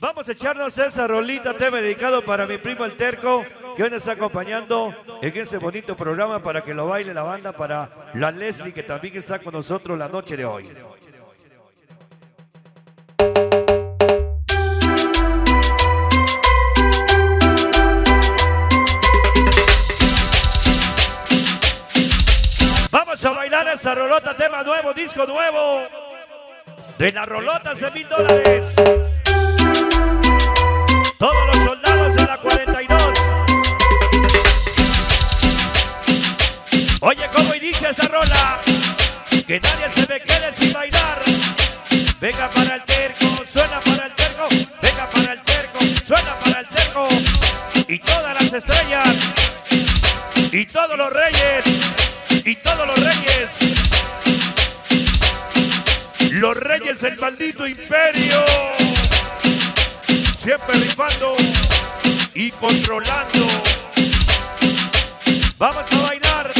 Vamos a echarnos esa rolita, tema dedicado para mi primo el Terco, que hoy nos está acompañando en ese bonito programa para que lo baile la banda, para la Leslie, que también está con nosotros la noche de hoy. Vamos a bailar esa rolota, tema nuevo, disco nuevo. De la rolota de mil dólares. Todos los soldados de la 42. Oye, ¿cómo inicia esta rola? Que nadie se me quede sin bailar. Venga para el terco, suena para el terco. Venga para el terco, suena para el terco. Y todas las estrellas. Y todos los reyes. Y todos los reyes. Los reyes del maldito imperio. Siempre rifando y controlando. Vamos a bailar.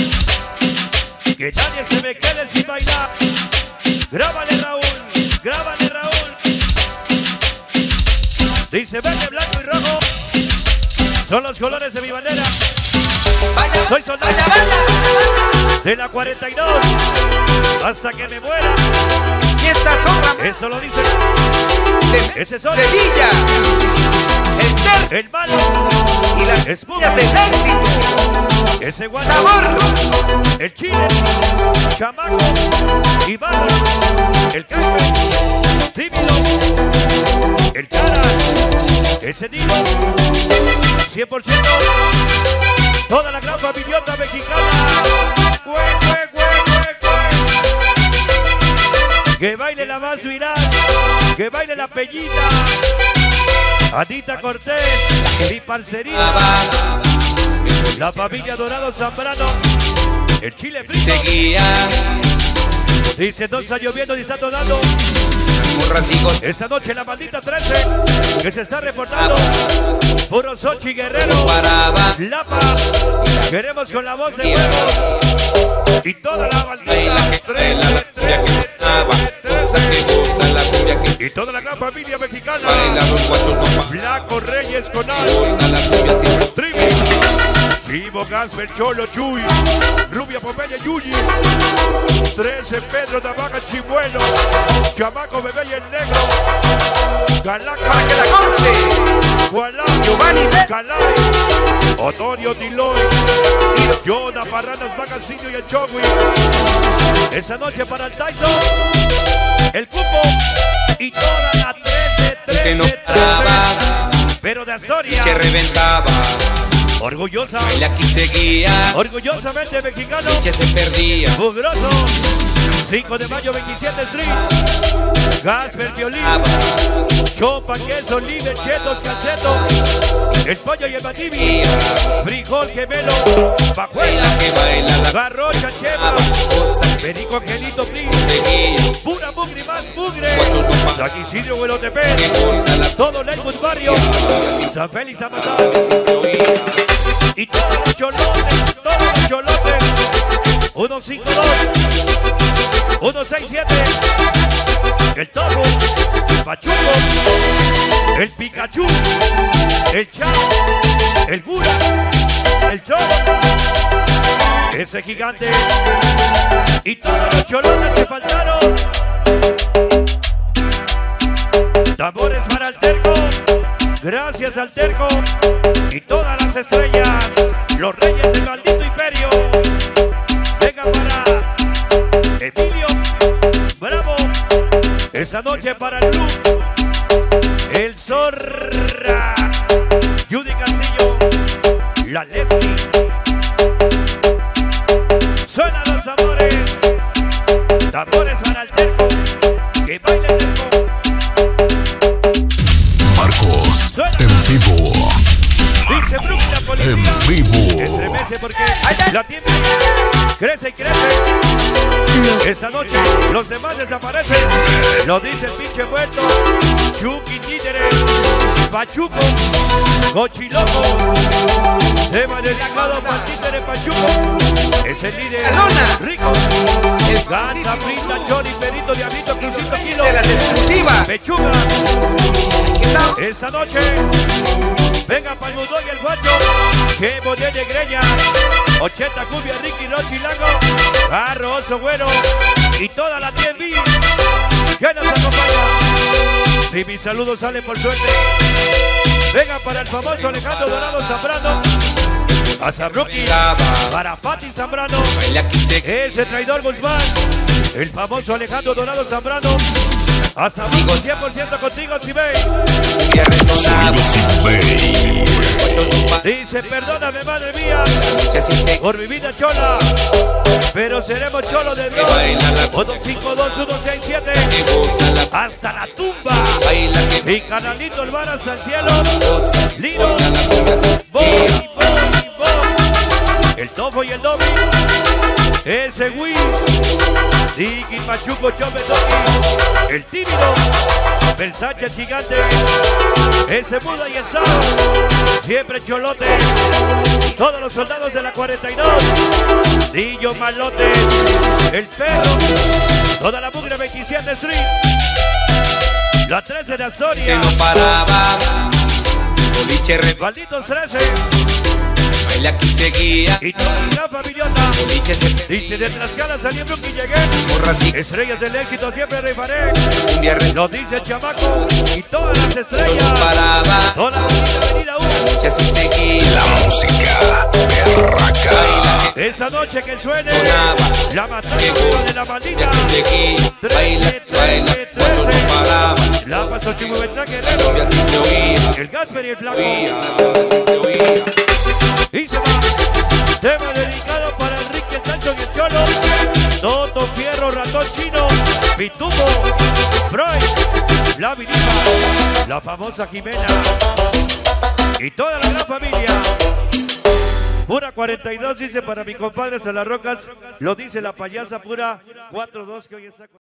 Que nadie se me quede sin bailar. Grábale Raúl, grábale Raúl. Dice verde, blanco y rojo. Son los colores de mi bandera. De la 42 hasta que me muera. Y estas son las Eso lo dice de ese sol, Sevilla, el ter el malo, y las Espuma. del éxito. ese guacho, Sabor, el chile, chamaco. Y barro, el caime, tímido, el cara, ese dino, 100%, toda la gran familiota mexicana. Que baile la más viral, que baile la peñita. Anita Cortés, mi parcerita, la familia Dorado Zambrano, el chile frito. Dice, no está lloviendo ni está tonando. Esta noche la maldita 13 que se está reportando. Puro Sochi Guerrero. Lapa. Queremos con la voz de huevos. Y toda la la 13, cumbia que sonaba, goza que goza la cumbia que Y toda la gran familia mexicana. Blanco Reyes con Vivo Gasper Cholo Chuy. Rubia Pompeya Yuyi. 13 Pedro Navaja Chimuelo. Chamaco Bebé y el Negro. Galaca. Para que la conce, Gualá. Giovanni Calais, Otorio Diloy, Jonah Parranas Magacinio y el Chogui. Esa noche para el Tyson, el cupo y toda la 13, 13, que no 13. paraba, Pero de Astoria, que reventaba, orgullosa, baila aquí seguía, orgullosamente mexicano, que se perdía, mugroso. 5 de mayo, 27 Street, Gasper Violín, Chopa, queso, libre, chetos, calceto, el pollo y el batibi, frijol gemelo, pajuela, baila que baila la garrocha, chema, goza perico, angelito, seguía, pura mugre más mugre, San Isidro, Huelotepec, todo Lakewood Barrio, San Félix, oía. Y todos los cholotes, todos los cholotes, 152, 167, el topo, el pachuco, el Pikachu, el Chao, el Gura, el Cholo, ese gigante, y todos los cholotes que faltaron. Tambores para el terco, gracias al terco y todas las estrellas, los reyes del maldito imperio. Venga para Emilio, bravo, esa noche para el club, el Zorra, Judy Castillo, la Leslie. En vivo. Estremece porque la tienda crece y crece. Esta noche los demás desaparecen. Lo dice el pinche muerto. Chucky Títere. Pachuco. Cochiloco. Tema dedicado para Títere Pachuco. Es el líder. La lona. Rico. Famosísimo Frita, Johnny, Perito, Diablito, Crucito, Kilo. de las exclusivas, Pechuga. Esta noche, venga para el y el guacho, que de Greña, 80 cumbia, Ricky Rochi Lago, Garro Oso Güero y toda la TNB que nos acompaña. Si mis saludos salen por suerte, venga para el famoso Alejandro Dorado Zambrano. A Sabruki, para Pati Zambrano, ese traidor Guzmán, el famoso Alejandro Dorado Zambrano, hasta 100% contigo, Sibey. Dice, perdóname, madre mía, por mi vida chola. Pero seremos cholos de Dios. 52167 hasta la tumba. Y canalito el bar hasta el cielo. Lino, El tofo y el domi. Ese Wiz. Digi Machuco Chope El tímido. Versace el gigante. Ese Buda y el Sao. Siempre cholotes. Todos los soldados de la 42. Dillo Malotes. El perro. Toda la mugre 27 Street. La 13 de Astoria. Que no paraba. Malditos 13. Baile aquí seguía. Y toda la familiota. Dice de Tlaxcala saliendo que llegué. Estrellas del éxito siempre rifaré. Lo dice el chamaco. Y todas las estrellas. Toda la avenida 1. La música berraca. Esta noche que suene. La matanza de la maldita. 13, 13, 13. La pasó Chimuetra Guerrero. El Gasper y el Flaco. Y se va. Tema dedicado para Enrique Sancho y el Cholo. Toto Fierro, Ratón Chino. Pitubo. Broy. La Vinima. La famosa Jimena. Y toda la gran familia. Pura 42 dice para mi compadre las Rocas. Lo dice la payasa pura 42 que hoy está